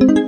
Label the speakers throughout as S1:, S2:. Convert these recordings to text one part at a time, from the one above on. S1: thank you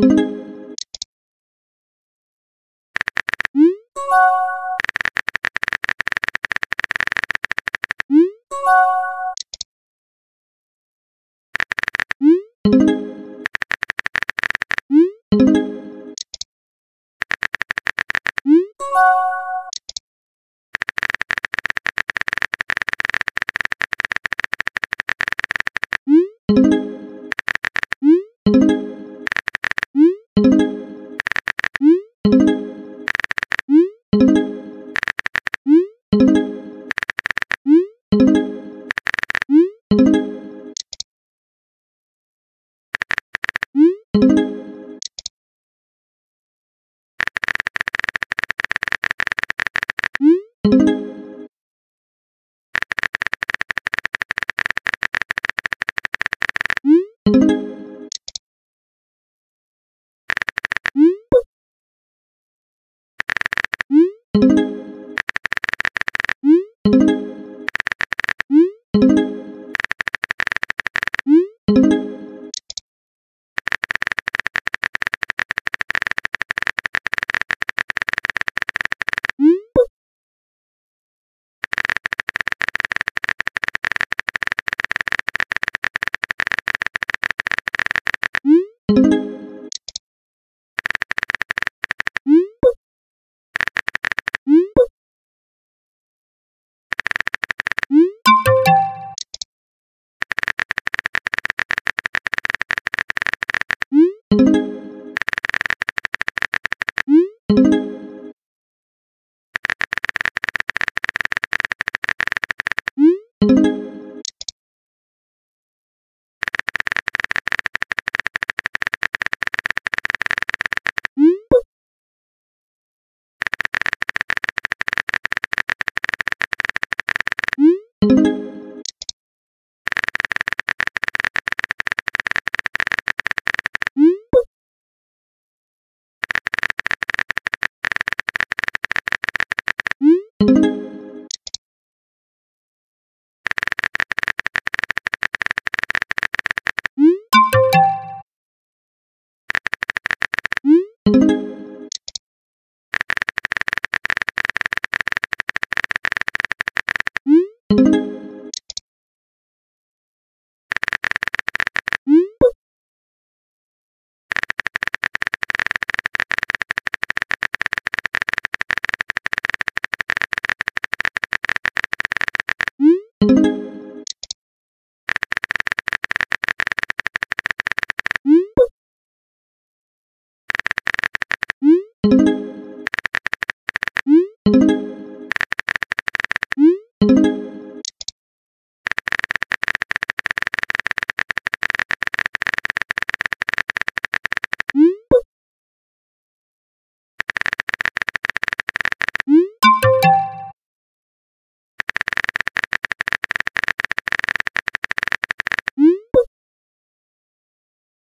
S1: you thank you